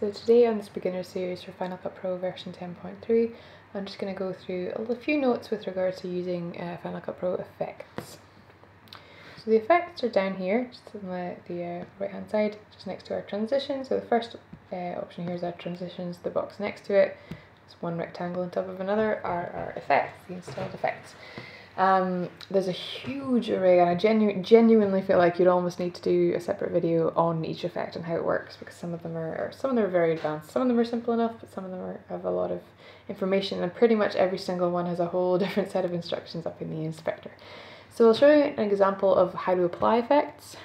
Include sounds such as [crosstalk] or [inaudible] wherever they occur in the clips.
So today on this beginner series for Final Cut Pro version 10.3 I'm just going to go through a few notes with regards to using uh, Final Cut Pro effects. So the effects are down here, just on the, the uh, right hand side, just next to our transition. So the first uh, option here is our transitions, the box next to it, it's one rectangle on top of another, are our effects, the installed effects. Um, there's a huge array and I genu genuinely feel like you'd almost need to do a separate video on each effect and how it works because some of them are, some of them are very advanced, some of them are simple enough but some of them are, have a lot of information and pretty much every single one has a whole [laughs] different set of instructions up in the inspector. So I'll show you an example of how to apply effects,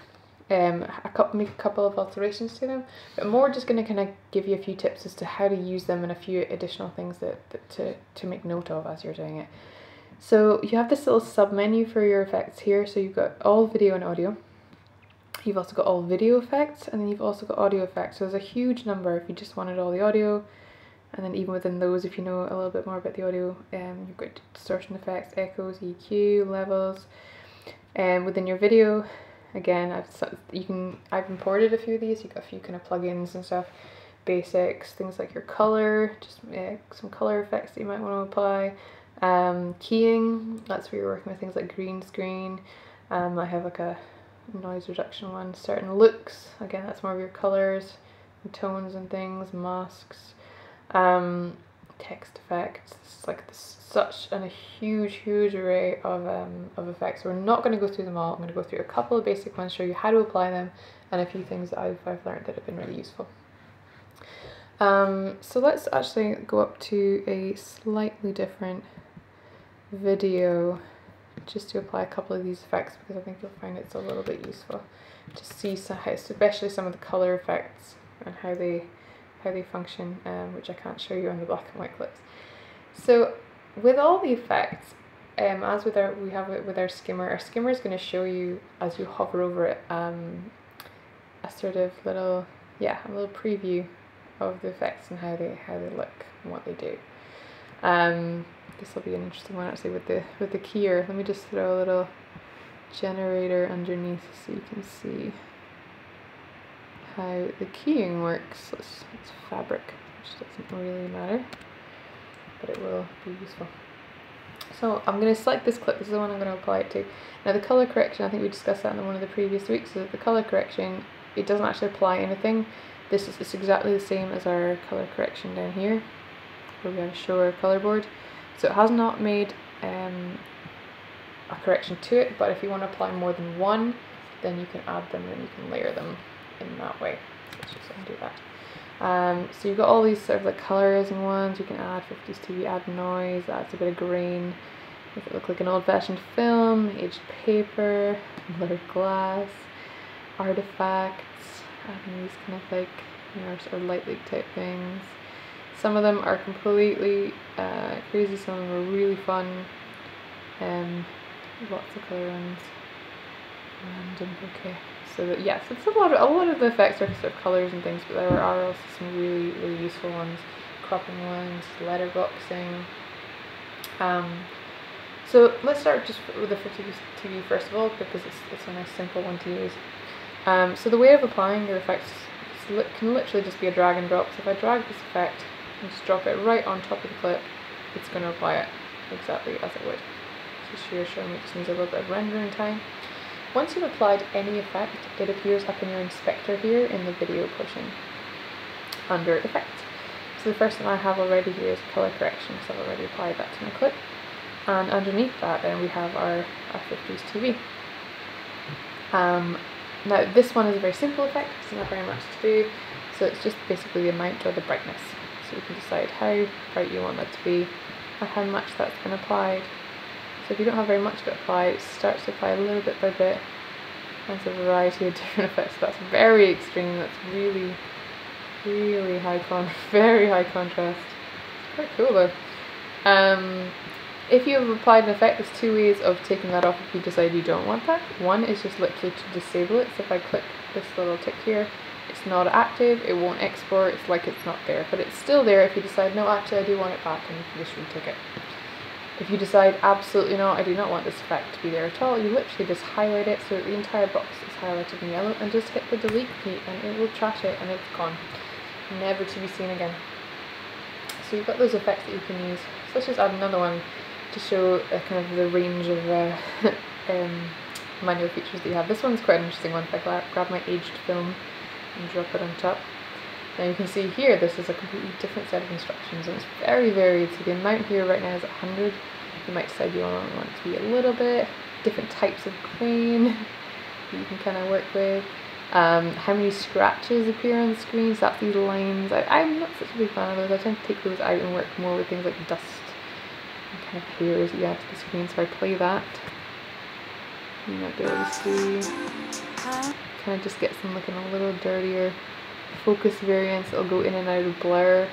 um, a couple, make a couple of alterations to them, but more just going to kind of give you a few tips as to how to use them and a few additional things that, that to, to make note of as you're doing it. So you have this little sub menu for your effects here. So you've got all video and audio. You've also got all video effects and then you've also got audio effects. So there's a huge number if you just wanted all the audio. And then even within those, if you know a little bit more about the audio, um, you've got distortion effects, echoes, EQ, levels. And um, within your video, again, I've you can I've imported a few of these. You've got a few kind of plugins and stuff, basics, things like your color, just uh, some color effects that you might want to apply. Um, keying, that's where you're working with things like green screen. Um, I have like a noise reduction one. Certain looks, again that's more of your colours, and tones and things, masks. Um, text effects, it's like this, such an, a huge, huge array of, um, of effects. We're not going to go through them all. I'm going to go through a couple of basic ones, show you how to apply them, and a few things that I've, I've learned that have been really useful. Um, so let's actually go up to a slightly different video just to apply a couple of these effects because I think you'll find it's a little bit useful to see some, especially some of the color effects and how they how they function um, which I can't show you on the black and white clips. So with all the effects um, as with our we have it with our skimmer, our skimmer is going to show you as you hover over it um, a sort of little yeah a little preview of the effects and how they how they look and what they do. Um, this will be an interesting one actually with the with the keyer. Let me just throw a little generator underneath so you can see how the keying works. Let's, it's fabric, which doesn't really matter, but it will be useful. So I'm going to select this clip, this is the one I'm going to apply it to. Now the colour correction, I think we discussed that in one of the previous weeks, so the colour correction, it doesn't actually apply anything. This is it's exactly the same as our colour correction down here, where we have a show our colour board. So it has not made um, a correction to it, but if you want to apply more than one, then you can add them and you can layer them in that way. Let's just undo that. Um, so you've got all these sort of like colorizing ones, you can add 50s TV, add noise, adds a bit of grain, make it look like an old fashioned film, aged paper, [laughs] blurred glass, artifacts, adding these kind of like, you know, sort of light leak type things. Some of them are completely uh, crazy, some of them are really fun. Um, lots of colour ones. Random, okay. So that, yes, it's a lot of, a lot of the effects are sort of colours and things, but there are also some really, really useful ones. Cropping ones, letterboxing. Um, so let's start just with the 50 TV first of all, because it's, it's a nice simple one to use. Um, so the way of applying your effects can literally just be a drag and drop. So if I drag this effect and just drop it right on top of the clip, it's going to apply it exactly as it would. So shear showing it just needs a little bit of rendering time. Once you've applied any effect, it appears up in your inspector here in the video portion under effects. So the first one I have already here is color correction, so I've already applied that to my clip. And underneath that then we have our, our 50s TV. Um, now this one is a very simple effect, it's not very much to do, so it's just basically the amount or the brightness so you can decide how bright you want that to be and how much that's been applied. So if you don't have very much to apply, it starts to apply a little bit by bit. There's a variety of [laughs] different effects. That's very extreme, that's really, really high con [laughs] very high contrast. Quite cool though. Um, if you have applied an effect, there's two ways of taking that off if you decide you don't want that. One is just literally to disable it. So if I click this little tick here, it's not active, it won't export, it's like it's not there. But it's still there if you decide, no, actually I do want it back, and you can just retick it. If you decide, absolutely not, I do not want this effect to be there at all, you literally just highlight it so the entire box is highlighted in yellow, and just hit the delete key, and it will trash it, and it's gone. never to be seen again. So you've got those effects that you can use. So let's just add another one to show kind of the range of uh, [laughs] um, manual features that you have. This one's quite an interesting one. If I grab my aged film and drop it on top. Now you can see here this is a completely different set of instructions and it's very varied. So the amount here right now is 100. You might decide you want it to be a little bit. Different types of grain [laughs] you can kind of work with. Um, how many scratches appear on the screen, so that's these lines. I, I'm not such a big fan of those. I tend to take those out and work more with things like dust and kind of hairs that you add to the screen. So I play that. You might be able to see. Kind of just gets them looking a little dirtier. Focus variance, it'll go in and out of blur.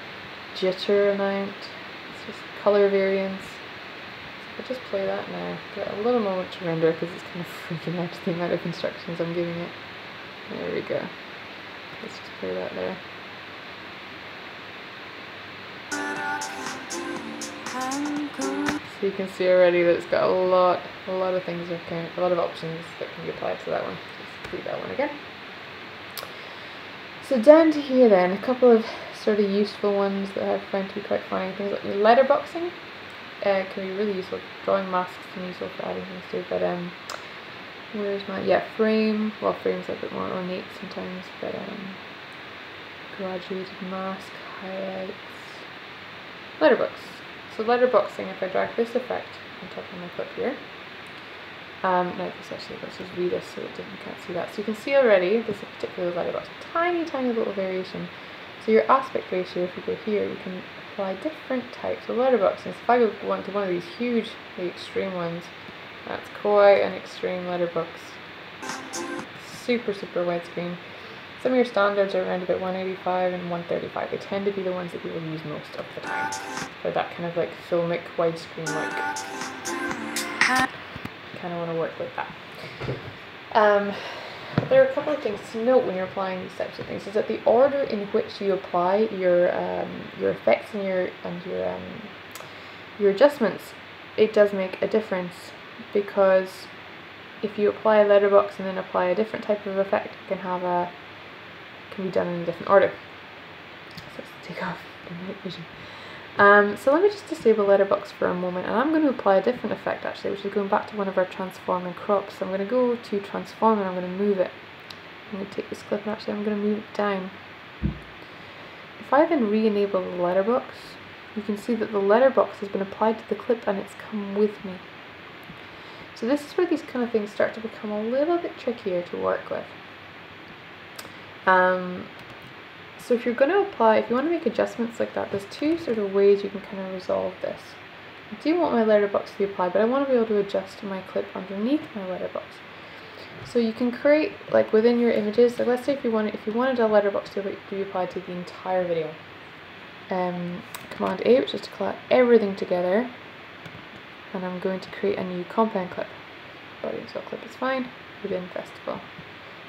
Jitter amount. It's just color variance. So I'll just play that now. Get a little moment to render because it's kind of freaking out the amount of instructions I'm giving it. There we go. Let's just play that there. So you can see already that it's got a lot, a lot of things, can, a lot of options that can be applied to that one. Do that one again. So down to here then, a couple of sort of useful ones that I've found to be quite funny. Things like letterboxing uh, can be really useful. Drawing masks can be useful for adding things to, but um, where's my, yeah, frame, well frame's are a bit more ornate sometimes, but um, graduated mask, highlights, letterbox. So letterboxing, if I drag this effect on top of my clip here, um, no, this actually, let's just read this so didn't, can't see that. So you can see already, this particular letterbox, tiny, tiny little variation. So your aspect ratio, if you go here, you can apply different types of letterboxes. If I go one to one of these huge, the extreme ones, that's quite an extreme letterbox. Super, super widescreen. Some of your standards are around about 185 and 135. They tend to be the ones that people use most of the time for that kind of like filmic widescreen like. Kind of want to work with that. Um, there are a couple of things to note when you're applying these types of things. Is that the order in which you apply your um, your effects and your and your um, your adjustments, it does make a difference because if you apply a letterbox and then apply a different type of effect, it can have a can be done in a different order. So let's take off the night vision. Um, so let me just disable letterbox for a moment and I'm going to apply a different effect actually which is going back to one of our transform and crops. So I'm going to go to transform and I'm going to move it. I'm going to take this clip and actually I'm going to move it down. If I then re-enable the letterbox you can see that the letterbox has been applied to the clip and it's come with me. So this is where these kind of things start to become a little bit trickier to work with. Um, so if you're going to apply, if you want to make adjustments like that, there's two sort of ways you can kind of resolve this. I do want my letterbox to be applied, but I want to be able to adjust my clip underneath my letterbox. So you can create, like within your images, like let's say if you wanted, if you wanted a letterbox to be applied to the entire video, um, Command A, which is to collect everything together, and I'm going to create a new compound clip. Body and clip is fine, within festival.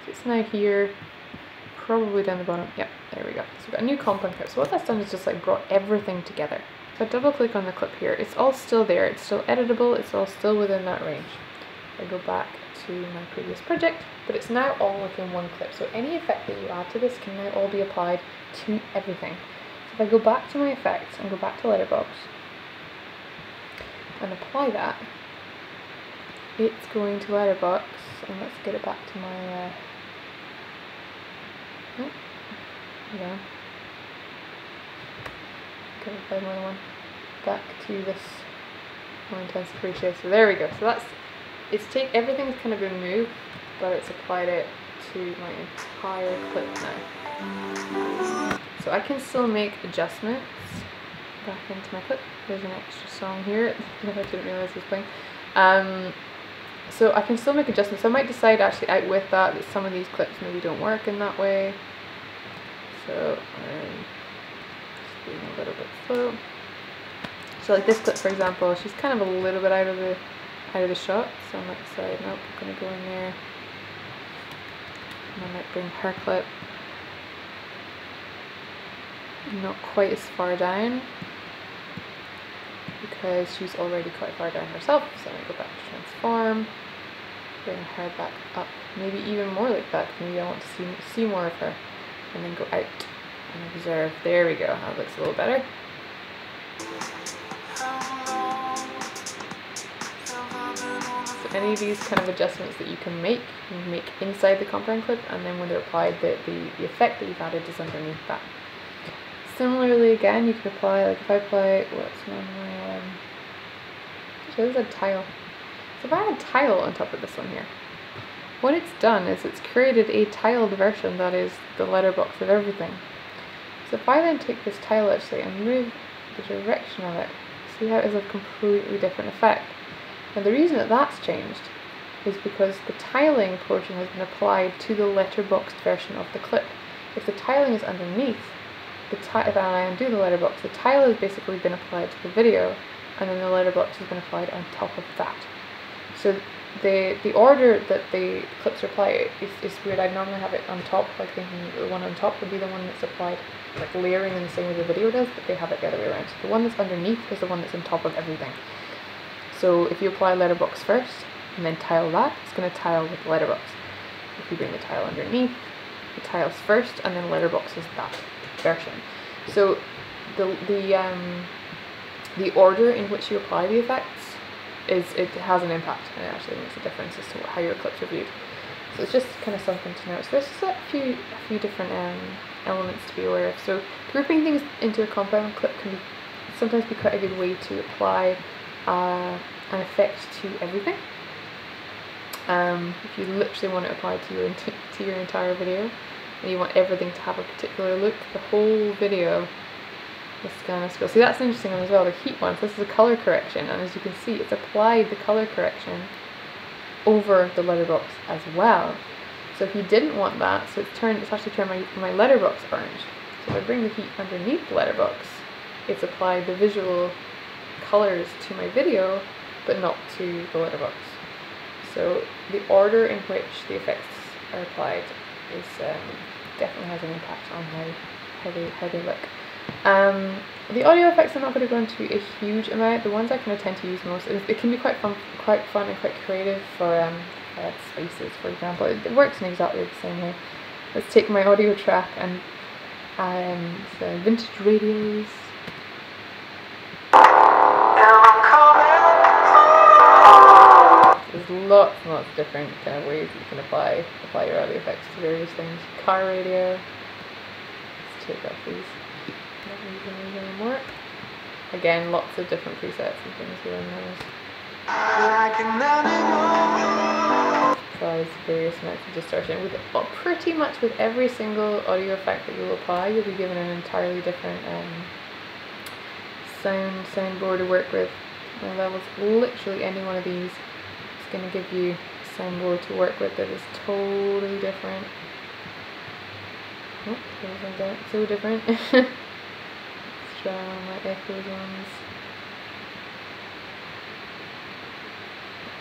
So it's now here, probably down the bottom. Yep, there we go. So we've got a new compound clip. So what that's done is just like brought everything together. If I double click on the clip here, it's all still there. It's still editable. It's all still within that range. I go back to my previous project, but it's now all within one clip. So any effect that you add to this can now all be applied to everything. So if I go back to my effects and go back to letterbox and apply that, it's going to letterbox and let's get it back to my uh, Oh, yeah. Go play another one. Back to this more intense ratio. So there we go. So that's it's take everything's kind of been moved, but it's applied it to my entire clip now. So I can still make adjustments back into my clip. There's an extra song here that [laughs] I didn't realize was playing. Um, so I can still make adjustments. I might decide actually out with that that some of these clips maybe don't work in that way. So I'm just being a little bit slow. So like this clip for example, she's kind of a little bit out of the out of the shot. So I'm like, sorry, nope, I'm gonna go in there. And I might bring her clip not quite as far down because she's already quite far down herself. So I'm to go back to transform, bring her back up, maybe even more like that. Maybe I want to see, see more of her and then go out. and observe. There we go, that looks a little better. So any of these kind of adjustments that you can make, you can make inside the compound clip and then when they're applied the, the, the effect that you've added is underneath that. Similarly again you can apply, like if I apply, what's my, um, there's a tile. So if I add a tile on top of this one here, what it's done is it's created a tiled version that is the letterbox of everything. So if I then take this tile actually and move the direction of it, see how it has a completely different effect. And the reason that that's changed is because the tiling portion has been applied to the letterboxed version of the clip. If the tiling is underneath, the if I undo the letterbox, the tile has basically been applied to the video, and then the letterbox has been applied on top of that. So the the order that the clips are applied is, is weird. I'd normally have it on top, like thinking the one on top would be the one that's applied, like layering in the same way the video does, but they have it the other way around. So the one that's underneath is the one that's on top of everything. So if you apply letterbox first, and then tile that, it's going to tile with letterbox. If you bring the tile underneath, the tiles first, and then letterbox is that version. So the, the, um, the order in which you apply the effects is it has an impact and it actually makes a difference as to how your clips are viewed. So it's just kind of something to note. So there's just a few a few different um, elements to be aware of. So grouping things into a compound clip can be sometimes be quite a good way to apply uh, an effect to everything. Um, if you literally want to apply to your to your entire video and you want everything to have a particular look, the whole video the scanner skill. See that's an interesting one as well, the heat one. So this is a color correction and as you can see it's applied the color correction over the letterbox as well. So if you didn't want that, so it's turned it's actually turned my, my letterbox orange. So if I bring the heat underneath the letterbox, it's applied the visual colors to my video but not to the letterbox. So the order in which the effects are applied is um, definitely has an impact on how, how they how they look. Um, the audio effects I'm not going to go into a huge amount. The ones I kind of tend to use most, it, it can be quite fun, quite fun and quite creative for um, uh, spaces, for example. It, it, works in exactly the same way. Let's take my audio track and um, vintage radios. There's lots and lots of different kind of ways you can apply apply your audio effects to various things. Car radio. Let's take off these anymore. Again, lots of different presets and things within those. Applies various amounts of distortion. With pretty much with every single audio effect that you'll apply, you'll be given an entirely different um, sound soundboard to work with. My levels, literally any one of these is going to give you a soundboard to work with that is totally different. Oh, so different. [laughs] extra my echoes ones.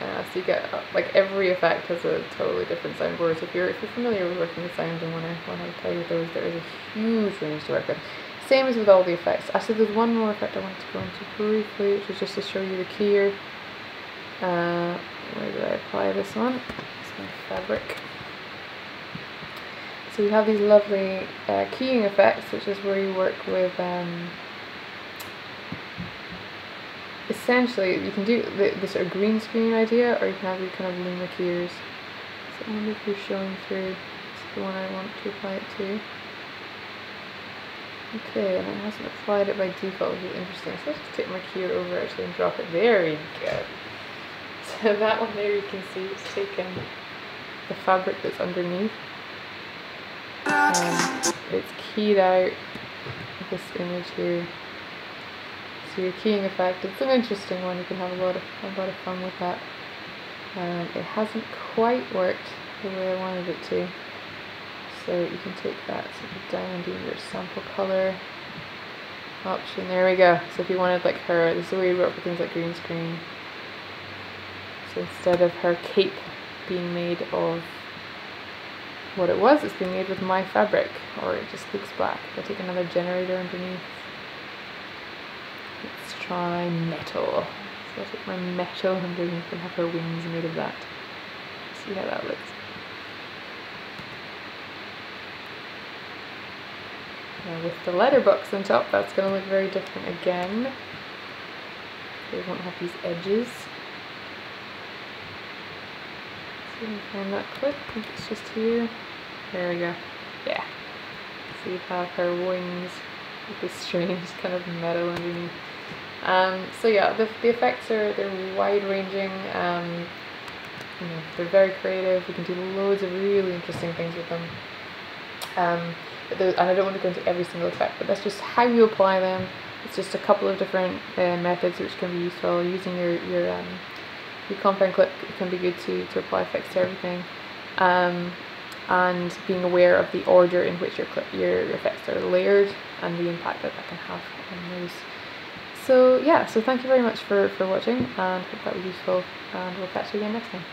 Uh, so you get uh, like every effect has a totally different soundboard. So if you're if you're familiar with working with sound and want to want to play with those, there is a huge range to work with. Same as with all the effects. Actually, there's one more effect I wanted to go into briefly, which is just to show you the keyer. Uh, where did I apply this one? It's my fabric. So we have these lovely uh, keying effects, which is where you work with um, essentially you can do the, the sort of green screen idea or you can have your kind of luma keyers. So I wonder if you're showing through it's the one I want to apply it to. Okay, and it hasn't applied it by default, which is interesting. So let's just take my keyer over actually and drop it. There we go. So [laughs] that one there you can see it's taken the fabric that's underneath. And it's keyed out this image here your keying effect, it's an interesting one, you can have a lot of, a lot of fun with that. Um, it hasn't quite worked the way I wanted it to. So you can take that sort of down do your sample color option. There we go. So if you wanted like her, this is the way you work with things like green screen. So instead of her cape being made of what it was, it's being made with my fabric, or it just looks black. I take another generator underneath, Let's try metal. So I'll take my metal and have her wings made of that. See how that looks. Now with the letterbox on top, that's going to look very different again. They won't have these edges. So you find that clip, I think it's just here. There we go. Yeah. So you have her wings this strange kind of metal underneath. Um, so yeah, the, the effects are they're wide ranging. Um, you know, they're very creative. You can do loads of really interesting things with them. Um, and I don't want to go into every single effect, but that's just how you apply them. It's just a couple of different uh, methods which can be useful. Using your your um, your compound clip can be good to, to apply effects to everything. Um, and being aware of the order in which your, your effects are layered and the impact that that can have on those. So yeah, so thank you very much for, for watching and hope that was useful and we'll catch you again next time.